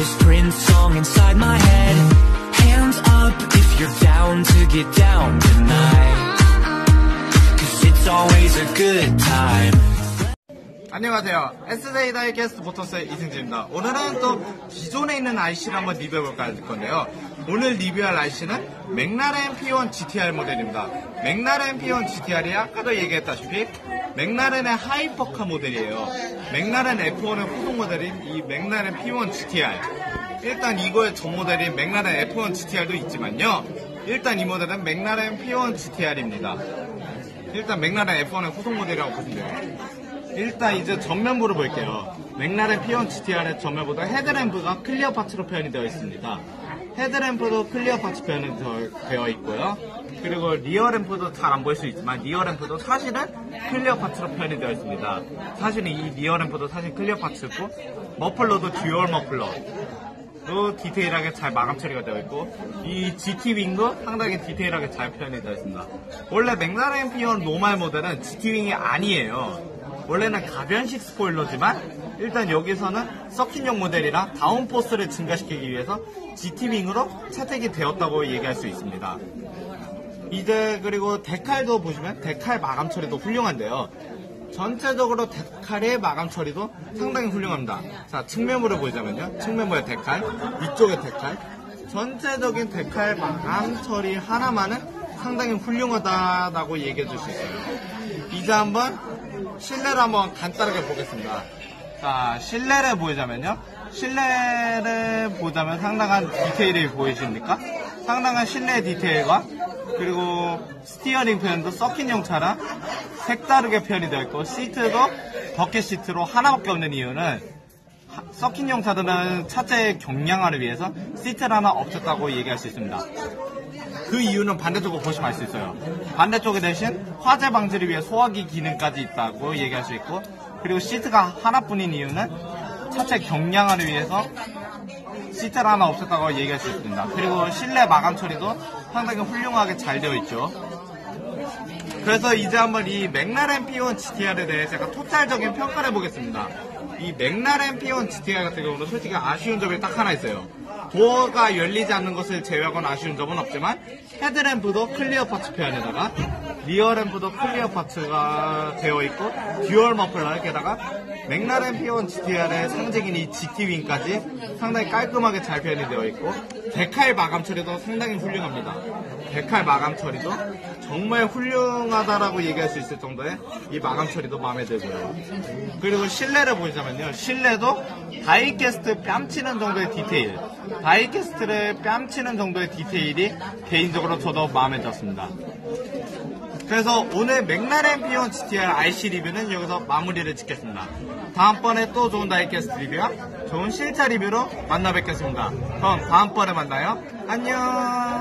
this Prince song inside my head. Hands up if you're down to get down tonight. Cause it's always a good time. 안녕하세요. 에스제이 diecast 모터스의 이승진입니다. 오늘은 또 기존에 있는 RC를 한번 리뷰해볼까 할 건데요. 오늘 리뷰할 RC는 맥라렌 P1 GTR 모델입니다. 맥라렌 P1 GTR이 아까도 얘기했다시피 맥라렌의 hypercar 모델이에요. 맥라렌 F1의 후속 모델인 이 맥라렌 P1 GTR. 일단 이거의 전 모델인 맥라렌 F1 GTR도 있지만요. 일단 이 모델은 맥라렌 P1 GTR입니다. 일단 맥라렌 F1의 후속 모델이라고 보시면 돼요. 일단 이제 전면부를 볼게요. 맥라렌 P1 GTR의 전면부도 헤드램프가 clear parts로 표현이 되어 있습니다. 헤드램프도 clear parts 표현이 되어 있고요. 그리고 rear lamp도 잘 안 보일 수 있지만 rear lamp도 사실은 clear parts로 표현이 되어 있습니다. 사실은 이 rear lamp도 사실 clear parts고 머플러도 dual 머플러 도 디테일하게 잘 마감 처리가 되어 있고 이 GT 윙도 상당히 디테일하게 잘 표현이 되어 있습니다. 원래 맥라렌 P1 normal 모델은 GT 윙이 아니에요. 원래는 가변식 스포일러지만 일단 여기서는 서킷용 모델이라 downforce를 증가시키기 위해서 GT윙으로 채택이 되었다고 얘기할 수 있습니다. 이제 그리고 데칼도 보시면 데칼 마감 처리도 훌륭한데요. 전체적으로 데칼의 마감 처리도 상당히 훌륭합니다. 자, 측면부를 보자면요. 측면부의 데칼, 위쪽의 데칼. 전체적인 데칼 마감 처리 하나만은 상당히 훌륭하다고 얘기해 줄 수 있어요. 이제 한번 실내를 한번 간단하게 보겠습니다. 자, 실내를 보자면요. 실내를 보자면 상당한 디테일이 보이십니까? 상당한 실내 디테일과 그리고 steering 표현도 서킷형 차라 색다르게 표현이 되어 있고 시트도 bucket 시트로 하나밖에 없는 이유는 서킷형 차들은 차체의 경량화를 위해서 시트를 하나 없앴다고 얘기할 수 있습니다. 그 이유는 반대쪽으로 보시면 알 수 있어요. 반대쪽에 대신 화재 방지를 위해 소화기 기능까지 있다고 얘기할 수 있고 그리고 시트가 하나뿐인 이유는 차체 경량화를 위해서 시트를 하나 없앴다고 얘기할 수 있습니다. 그리고 실내 마감 처리도 상당히 훌륭하게 잘 되어 있죠. 그래서 이제 한번 이 맥라렌 P1 GTR에 대해 제가 total적인 평가를 해보겠습니다. 이 맥라렌 P1 GTR 같은 경우는 솔직히 아쉬운 점이 딱 하나 있어요. 도어가 열리지 않는 것을 제외하고는 아쉬운 점은 없지만 헤드램프도 clear parts 표현에다가 rear lamp도 clear parts가 되어 있고 dual 머플러 게다가 맥라렌 P1 GTR의 상징인 이 GT윙까지 상당히 깔끔하게 잘 표현이 되어 있고 데칼 마감 처리도 상당히 훌륭합니다. 데칼 마감 처리도 정말 훌륭하다라고 얘기할 수 있을 정도의 이 마감 처리도 마음에 들고요. 그리고 실내를 보자면요. 실내도 다이캐스트 뺨치는 정도의 디테일, 다이캐스트를 뺨치는 정도의 디테일이 개인적으로 저도 마음에 들었습니다. 그래서 오늘 맥라렌 P1 GTR RC 리뷰는 여기서 마무리를 짓겠습니다. 다음번에 또 좋은 다이캐스트 리뷰와 좋은 실차 리뷰로 만나 뵙겠습니다. 그럼 다음번에 만나요. 안녕!